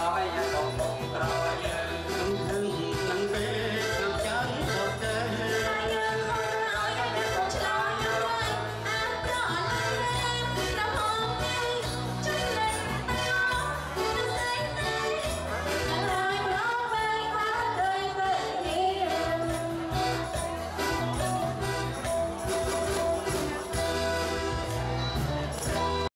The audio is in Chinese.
好，欢迎。